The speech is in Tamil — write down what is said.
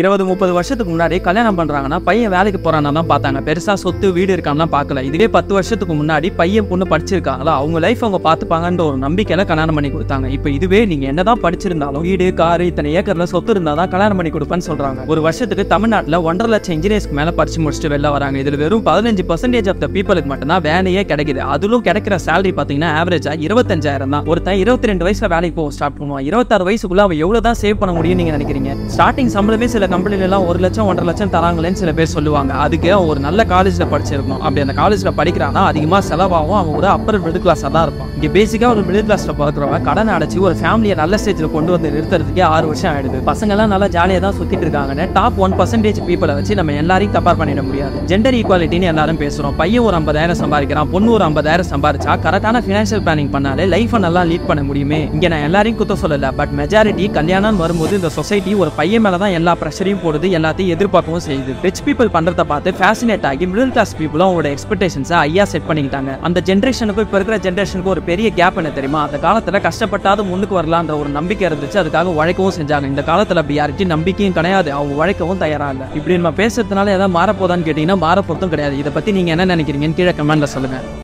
இருபது முப்பது வருஷத்துக்கு முன்னாடி கல்யாணம் பண்றாங்கன்னா பையன் வேலைக்கு போறானா தான் பார்த்தாங்க. பெருசா சொத்து வீடு இருக்கான்னா பார்க்கல. இதுவே பத்து வருஷத்துக்கு முன்னாடி பையன் பொண்ணு படிச்சிருக்காங்களா? அவங்க லைஃப் அவங்க பார்த்துப்பாங்கன்ற ஒரு நம்பிக்கையில கல்யாணம் பண்ணி கொடுத்தாங்க. இப்போ இதுவே நீங்க என்னதான் படிச்சிருந்தாலும் வீடு காரு இத்தனை ஏக்கர்ல சொத்து இருந்தால் தான் கல்யாணம் பண்ணி கொடுப்பேன்னு சொல்றாங்க. ஒரு வருஷத்துக்கு தமிழ்நாட்டில் ஒன்றரை லட்சம் இன்ஜினியர்ஸ்க்கு மேல படிச்சு முடிச்சுட்டு வெளில வராங்க. இதுல வெறும் பதினஞ்சு பர்சன்டேஜ் ஆஃப் த பீப்புளுக்கு மட்டும்தான் வேலையே கிடைக்குது. அதுலும் கிடைக்கிற சேலரி பாத்தீங்கன்னா ஆவரேஜா இருபத்தஞ்சாயிரம் தான். ஒருத்தன் இருபத்தி ரெண்டு வயசுல வேலைக்கு போக ஸ்டார்ட் பண்ணுவான். இருபத்தாறு வயசுக்குள்ள அவன் எவ்வளோ தான் சேவ் பண்ண முடியும்னு நீங்க நினைக்கிறீங்க? ஸ்டார்டிங் சம்பளமே சில சில கம்பெனிலலாம் ஒரு லட்சம் ஒன்றரை லட்சம் தராங்களேன்னு சில பேர் சொல்லுவாங்க. அதுக்கு அவன் ஒரு நல்ல காலேஜில் படிச்சிருக்கணும். அப்படி அந்த காலேஜில் படிக்கிறான்னா அதிகமாக செலவாகும். அவன் ஒரு அப்பர் மிடில் கிளாஸாக தான் இருப்பான் இங்கே பேசிக்காக ஒரு மிடில் கிளாஸில் பார்க்குறவன் கடன் அடைச்சு ஒரு ஃபேமிலியை நல்ல ஸ்டேஜில் கொண்டு வந்து நிறுத்துறதுக்கே ஆறு வருஷம் ஆயிடுது. பசங்கள்லாம் நல்லா ஜாலியாக தான் சுற்றிட்டு இருக்காங்கன்னு டாப் ஒன் பர்சன்டேஜ் பீப்பிளை வச்சு நம்ம எல்லாரையும் கம்பேர் பண்ணிட முடியாது. ஜெண்டர் ஈக்குவாலிட்டின்னு எல்லாரும் பேசுகிறோம் பையன் ஒரு ஐம்பதாயிரம் சம்பாதிக்கிறான். பொண்ணு ஒரு ஐம்பதாயிரம் சம்பாதிச்சா கரெக்டான ஃபினான்ஷியல் பிளானிங் பண்ணாலே லைஃபை நல்லா லீட் பண்ண முடியுமே. இங்கே நான் எல்லாரையும் குத்த சொல்லலை. பட் மெஜாரிட்டி கல்யாணம் வரும்போது இந்த சொசைட்டி ஒரு பையன் மேலே தான் எல்லா ப்ரெஷரையும் போடுது எல்லாத்தையும் எதிர்பார்க்கவும் செய்யுது. ரிச் பீப்புள் பண்றதை பார்த்து ஃபேசினேட் ஆகி மிடில் கிளாஸ் பீப்புளும் அவங்களோட எக்ஸ்பெக்டேஷன்ஸை ஐயா செட் பண்ணிக்கிட்டாங்க. அந்த ஜென்ரேஷனுக்கும் இப்போ இருக்கிற ஜென்ரேஷனுக்கு ஒரு பெரிய கேப் என்ன தெரியுமா? அந்த காலத்தில் கஷ்டப்பட்டாவது முன்னுக்கு வரலான்ற ஒரு நம்பிக்கை இருந்துச்சு அதுக்காக உழைக்கவும் செஞ்சாங்க. இந்த காலத்தில் அப்படி யார்கிட்டயும் நம்பிக்கையும் கிடையாது. அவங்க உழைக்கவும் தயாராக இல்லை. இப்படி நம்ம பேசுறதுனால ஏதாவது மாறப்போதான்னு கேட்டீங்கன்னா மாறப்போறதும் கிடையாது. இதை பற்றி நீங்கள் என்ன நினைக்கிறீங்கன்னு கீழே கமெண்ட்ல சொல்லுங்கள்